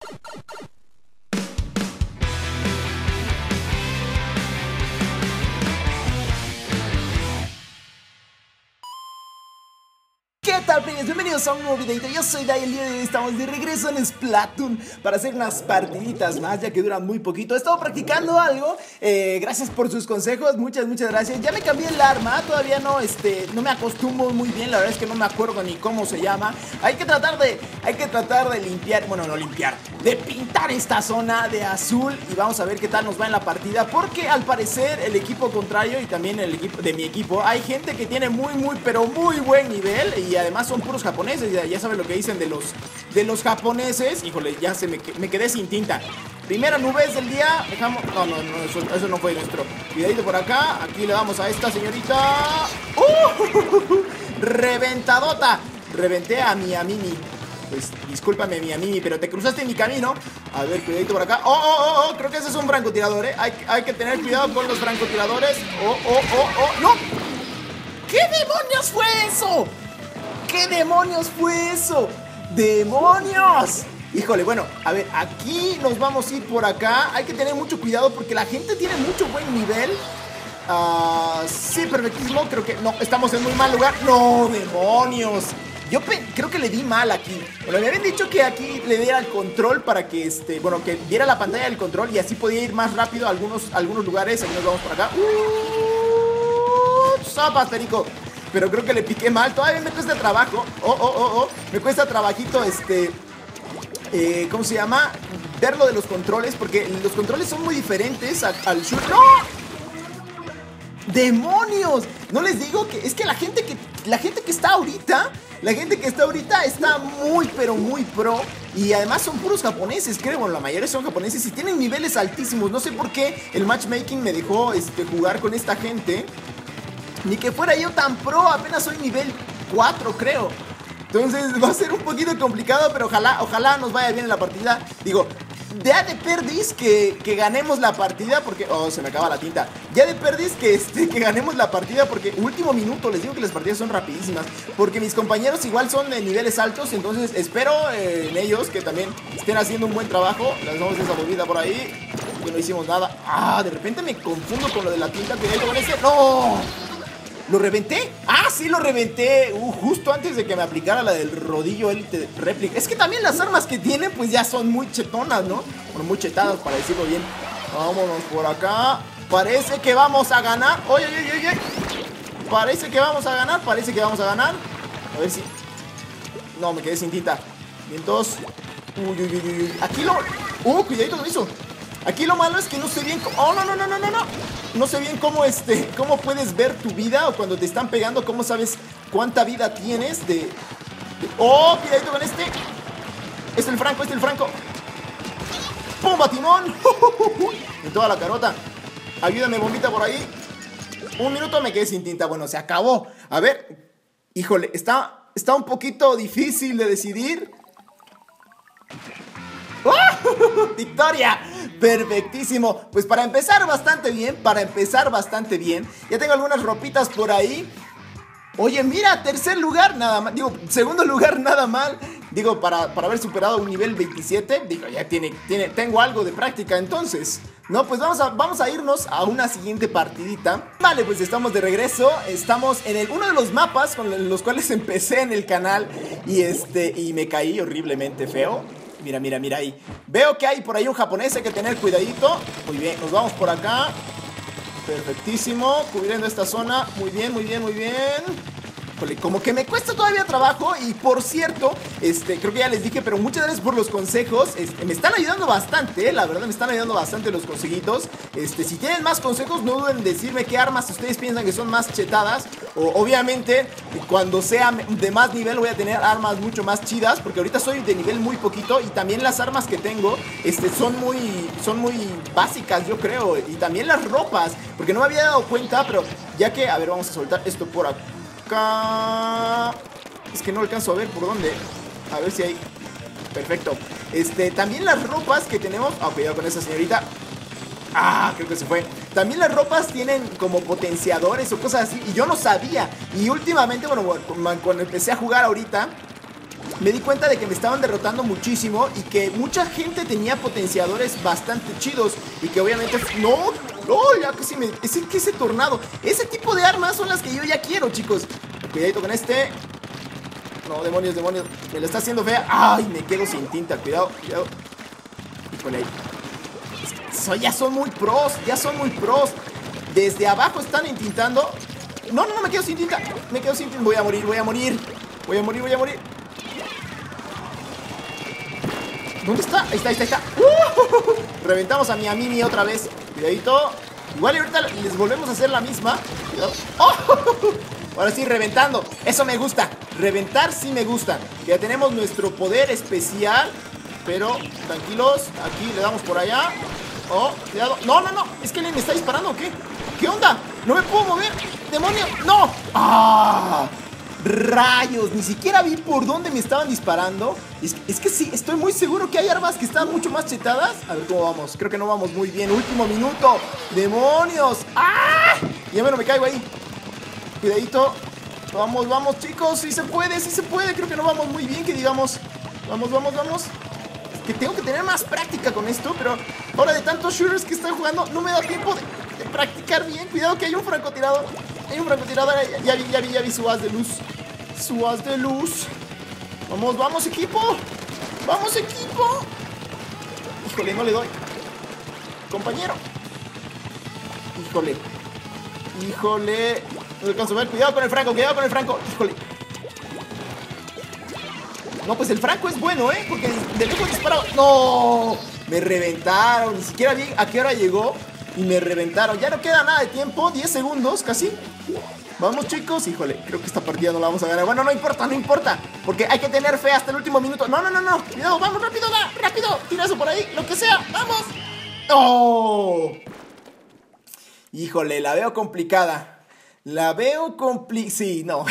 Thank you. Bienvenidos a un nuevo videito. Yo soy Dai, el día de hoy estamos de regreso en Splatoon para hacer unas partiditas más, ya que duran muy poquito. He estado practicando algo, eh, gracias por sus consejos, muchas, muchas gracias. Ya me cambié el arma, todavía no, este, no me acostumbro muy bien, la verdad es que no me acuerdo ni cómo se llama. Hay que tratar de, hay que tratar de limpiar, bueno, no limpiar, de pintar esta zona de azul y vamos a ver qué tal nos va en la partida, porque al parecer el equipo contrario y también el equipo de mi equipo, hay gente que tiene muy, muy, pero muy buen nivel y además son puros japoneses, ya, ya saben lo que dicen de los, de los japoneses. Híjole, ya se me, me quedé sin tinta. Primera nubes del día, dejamos... No, no, no, eso, no fue nuestro. Cuidadito por acá, aquí le damos a esta señorita... ¡Uh! ¡Reventadota! Reventé a mi Amini. Pues discúlpame mi Amini, pero te cruzaste en mi camino. A ver, cuidadito por acá. ¡Oh, oh, oh! oh creo que ese es un francotirador, ¿eh? Hay, hay que tener cuidado con los francotiradores. ¡Oh, oh, oh, oh! ¡No! ¿Qué demonios fue eso? ¿Qué demonios fue eso? ¡Demonios! Híjole, bueno, a ver, aquí nos vamos a ir por acá. Hay que tener mucho cuidado porque la gente tiene mucho buen nivel. Uh, sí, perfectísimo. Creo que no, estamos en muy mal lugar. ¡No, demonios! Yo creo que le di mal aquí. Bueno, me habían dicho que aquí le diera el control para que este, bueno, que viera la pantalla del control y así podía ir más rápido a algunos, algunos lugares. Aquí nos vamos por acá. ¡Uh! ¡Sopas, perico! Pero creo que le piqué mal. Todavía me cuesta trabajo. Oh, oh, oh, oh. Me cuesta trabajito este. Eh, ¿Cómo se llama? Ver lo de los controles. Porque los controles son muy diferentes al shoot. ¡No! ¡Demonios! No les digo que. Es que la gente que. La gente que está ahorita. La gente que está ahorita está muy, pero muy pro. Y además son puros japoneses, creo. Bueno, la mayoría son japoneses y tienen niveles altísimos. No sé por qué el matchmaking me dejó este, jugar con esta gente. Ni que fuera yo tan pro, apenas soy nivel 4 creo. Entonces va a ser un poquito complicado, pero ojalá, ojalá nos vaya bien en la partida. Digo, ya de perdis que, que, ganemos la partida porque... Oh, se me acaba la tinta. Ya de perdis que, este, que ganemos la partida porque último minuto, les digo que las partidas son rapidísimas. Porque mis compañeros igual son de niveles altos, entonces espero eh, en ellos que también estén haciendo un buen trabajo. Las damos esa movida por ahí. Que no hicimos nada. Ah, de repente me confundo con lo de la tinta. Cuidado con ese. ¡No! ¿Lo reventé? Ah, sí, lo reventé. Uh, justo antes de que me aplicara la del rodillo Elite Replica. Es que también las armas que tiene, pues ya son muy chetonas, ¿no? Bueno, muy chetadas, para decirlo bien. Vámonos por acá. Parece que vamos a ganar. Oye, oye, oye. Parece que vamos a ganar. Parece que vamos a ganar. A ver si. No, me quedé sin tinta. Vientos. Uy, uy, uy, uy. Aquí lo. Uh, cuidadito con eso. Aquí lo malo es que no sé bien cómo... Oh, no, no, no, no, no, no. No sé bien cómo, este, cómo puedes ver tu vida o cuando te están pegando, cómo sabes cuánta vida tienes de... Oh, cuidadito con este. Es el Franco, es el Franco. ¡Pum, batimón! en toda la carota. Ayúdame, bombita, por ahí. Un minuto me quedé sin tinta. Bueno, se acabó. A ver. Híjole, está, está un poquito difícil de decidir. ¡Oh! ¡Victoria! Perfectísimo. Pues para empezar bastante bien, para empezar bastante bien. Ya tengo algunas ropitas por ahí. Oye, mira, tercer lugar, nada mal. Digo, segundo lugar, nada mal. Digo, para, para haber superado un nivel 27, digo, ya tiene, tiene, tengo algo de práctica entonces. No, pues vamos a, vamos a irnos a una siguiente partidita. Vale, pues estamos de regreso. Estamos en el, uno de los mapas con los cuales empecé en el canal. Y este, y me caí horriblemente feo. Mira, mira, mira ahí. Veo que hay por ahí un japonés, hay que tener cuidadito. Muy bien, nos vamos por acá. Perfectísimo, cubriendo esta zona. Muy bien, muy bien, muy bien como que me cuesta todavía trabajo y por cierto, este, creo que ya les dije, pero muchas gracias por los consejos, este, me están ayudando bastante, la verdad me están ayudando bastante los consejitos, este, si tienen más consejos no duden en decirme qué armas ustedes piensan que son más chetadas, o obviamente cuando sea de más nivel voy a tener armas mucho más chidas, porque ahorita soy de nivel muy poquito y también las armas que tengo, este, son muy, son muy básicas yo creo, y también las ropas, porque no me había dado cuenta, pero ya que, a ver, vamos a soltar esto por Es que no alcanzo a ver por dónde. A ver si hay... Perfecto. Este, también las ropas que tenemos... Ah, cuidado con esa señorita. Ah, creo que se fue. También las ropas tienen como potenciadores o cosas así. Y yo no sabía. Y últimamente, bueno, cuando empecé a jugar ahorita, me di cuenta de que me estaban derrotando muchísimo y que mucha gente tenía potenciadores bastante chidos y que obviamente... ¡No! ¡No! Ya que me... Ese, que ese tornado. Ese tipo de armas son las que yo ya quiero, chicos. Cuidadito con este. No, demonios, demonios. Me lo está haciendo fea. ¡Ay! Me quedo sin tinta. Cuidado, cuidado. Híjole ahí. ya son muy pros. Ya son muy pros. Desde abajo están intintando. No, no, no, me quedo sin tinta. Me quedo sin tinta. Voy a morir, voy a morir. Voy a morir, voy a morir. ¿Dónde está? Ahí está, ahí está, ahí está. ¡Uh! Reventamos a mi Amimi otra vez. Cuidadito. Igual ahorita les volvemos a hacer la misma. Cuidado. ¡Oh! Ahora sí, reventando. Eso me gusta. Reventar sí me gusta. Ya tenemos nuestro poder especial. Pero, tranquilos. Aquí le damos por allá. Oh, cuidado. No, no, no. Es que le me está disparando qué? ¿Qué onda? No me puedo mover. ¡Demonio! ¡No! ¡Ah! ¡Rayos! Ni siquiera vi por dónde me estaban disparando. Es, es, que sí, estoy muy seguro que hay armas que están mucho más chetadas. A ver cómo vamos. Creo que no vamos muy bien. Último minuto. ¡Demonios! ¡Ah! Ya menos me caigo ahí. Cuidadito. Vamos, vamos, chicos. Si se puede, si se puede. Creo que no vamos muy bien, que digamos. Vamos, vamos, vamos. Que tengo que tener más práctica con esto, pero ahora de tantos shooters que estoy jugando, no me da tiempo de, practicar bien. Cuidado que hay un francotirador. Hay un francotirador. Ya, vi, ya vi, ya vi su haz de luz. Su haz de luz. Vamos, vamos, equipo. Vamos, equipo. Híjole, no le doy. Compañero. Híjole. Híjole. No alcanzo a ver. Cuidado con el Franco, cuidado con el Franco. Híjole. No, pues el Franco es bueno, ¿eh? Porque de lejos disparado. ¡No! Me reventaron. Ni siquiera vi a qué hora llegó. Y me reventaron. Ya no queda nada de tiempo. 10 segundos casi. Vamos, chicos. Híjole, creo que esta partida no la vamos a ganar. Bueno, no importa, no importa. Porque hay que tener fe hasta el último minuto. No, no, no, no. Cuidado, vamos, rápido, da, rápido. Tira eso por ahí, lo que sea. Vamos. ¡Oh! Híjole, la veo complicada. La veo compli... Sí, no.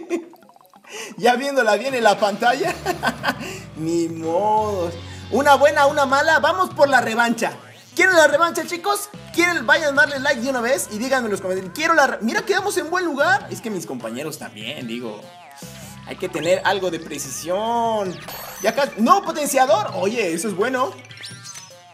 ya viéndola bien en la pantalla. Ni modos. Una buena, una mala. Vamos por la revancha. ¿Quieren la revancha, chicos? ¿Quieren? Vayan a darle like de una vez y díganme en los comentarios. Quiero la... Mira, quedamos en buen lugar. Es que mis compañeros también, digo. Hay que tener algo de precisión. Y acá... ¡No, potenciador! Oye, eso es bueno.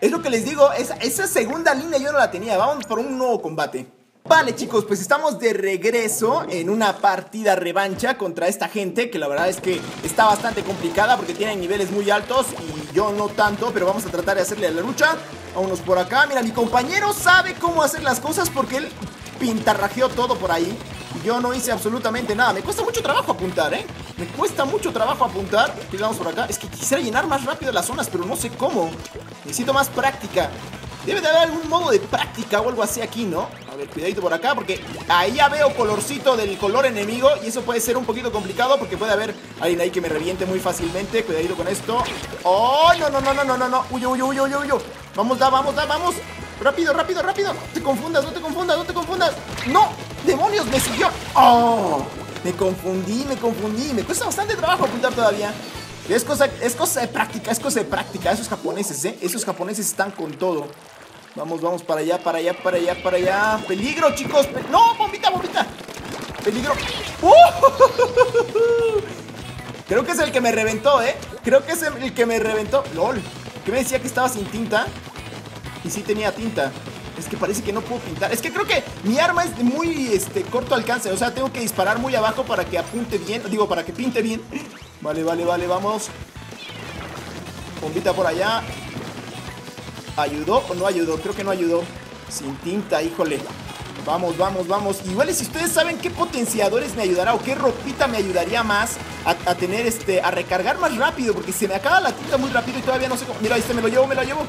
Es lo que les digo. Esa, esa segunda línea yo no la tenía. Vamos por un nuevo combate. Vale chicos, pues estamos de regreso en una partida revancha contra esta gente Que la verdad es que está bastante complicada porque tienen niveles muy altos y yo no tanto Pero vamos a tratar de hacerle la lucha Vámonos por acá, mira mi compañero sabe cómo hacer las cosas porque él pintarrajeó todo por ahí yo no hice absolutamente nada. Me cuesta mucho trabajo apuntar, ¿eh? Me cuesta mucho trabajo apuntar. vamos por acá. Es que quisiera llenar más rápido las zonas, pero no sé cómo. Necesito más práctica. Debe de haber algún modo de práctica o algo así aquí, ¿no? A ver, cuidadito por acá porque ahí ya veo colorcito del color enemigo y eso puede ser un poquito complicado porque puede haber alguien ahí que me reviente muy fácilmente. Cuidadito con esto. ¡Oh! No, no, no, no, no, no, no. Huyo, huyo, huyo, huyo, huyo. Vamos, da, vamos, da, vamos. Rápido, rápido, rápido. No te confundas, no te confundas, no te confundas. ¡No! ¡Demonios! ¡Me siguió! ¡Oh! Me confundí, me confundí. Me cuesta bastante trabajo apuntar todavía. Es cosa, es cosa de práctica, es cosa de práctica. Esos japoneses, ¿eh? Esos japoneses están con todo. Vamos, vamos para allá, para allá, para allá, para allá. ¡Peligro, chicos! ¡No! ¡Bombita, bombita! ¡Peligro! ¡Uh! Creo que es el que me reventó, ¿eh? Creo que es el que me reventó. ¡Lol! ¿Qué me decía que estaba sin tinta? Y sí tenía tinta. Es que parece que no puedo pintar. Es que creo que mi arma es de muy este, corto alcance. O sea, tengo que disparar muy abajo para que apunte bien. Digo, para que pinte bien. Vale, vale, vale, vamos. Bombita por allá. ¿Ayudó o no ayudó? Creo que no ayudó. Sin tinta, híjole. Vamos, vamos, vamos. Igual si ustedes saben qué potenciadores me ayudará o qué ropita me ayudaría más a, tener este, a recargar más rápido, porque se me acaba la tinta muy rápido y todavía no sé cómo. Mira, este me lo llevo, me lo llevo.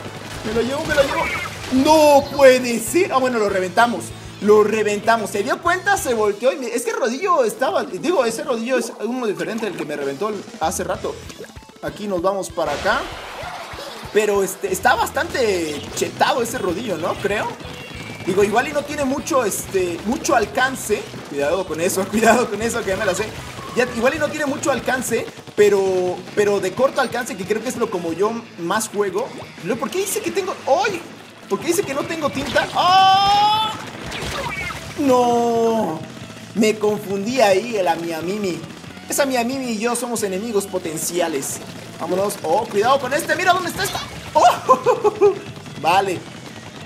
Me lo llevo, me lo llevo. No puede ser. Ah, bueno, lo reventamos. Lo reventamos. ¿Se dio cuenta? Se volteó Es que rodillo estaba... Digo, ese rodillo es uno diferente del que me reventó hace rato. Aquí nos vamos para acá. Pero este, está bastante chetado ese rodillo, ¿no? Creo. Digo, igual y no tiene mucho, este, mucho alcance. Cuidado con eso, cuidado con eso, que ya me la sé. igual y no tiene mucho alcance, pero, pero de corto alcance, que creo que es lo como yo más juego. ¿Por qué dice que tengo...? ¡Ay! ¿Por qué dice que no tengo tinta? ¡Oh! ¡No! Me confundí ahí, el Amiamimi. Esa mi Mimi y yo somos enemigos potenciales. Vámonos. Oh, cuidado con este. Mira dónde está esta. Oh, vale.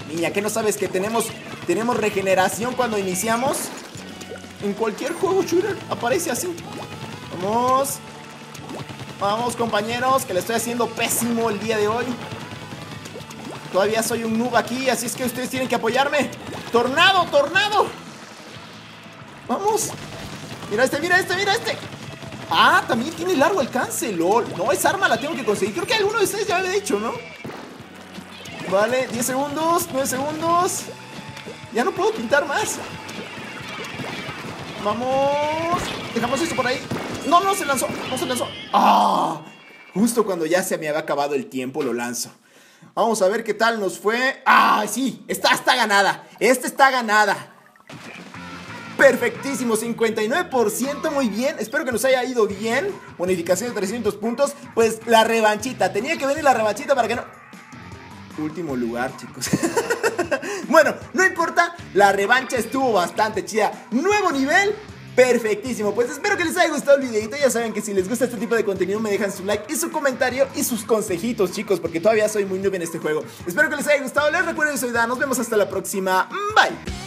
Niña, ¿qué no sabes que tenemos, tenemos regeneración cuando iniciamos? En cualquier juego shooter aparece así. Vamos. Vamos, compañeros, que le estoy haciendo pésimo el día de hoy. Todavía soy un noob aquí, así es que ustedes tienen que apoyarme. ¡Tornado, tornado! Vamos. Mira este, mira este, mira este. Ah, también tiene largo alcance, lol. No, esa arma la tengo que conseguir. Creo que alguno de ustedes ya me había dicho, ¿no? Vale, 10 segundos, 9 segundos. Ya no puedo pintar más. Vamos. Dejamos esto por ahí. No, no se lanzó, no se lanzó. ¡Ah! Justo cuando ya se me había acabado el tiempo lo lanzo. Vamos a ver qué tal nos fue. ¡Ah, sí! Esta está ganada. Esta está ganada. Perfectísimo, 59%, muy bien. Espero que nos haya ido bien. Bonificación de 300 puntos. Pues la revanchita. Tenía que venir la revanchita para que no... Último lugar, chicos. bueno, no importa. La revancha estuvo bastante chida. Nuevo nivel. Perfectísimo, pues espero que les haya gustado el videito Ya saben que si les gusta este tipo de contenido me dejan su like y su comentario y sus consejitos chicos Porque todavía soy muy noob en este juego Espero que les haya gustado, les recuerdo que soy Dan, nos vemos hasta la próxima, bye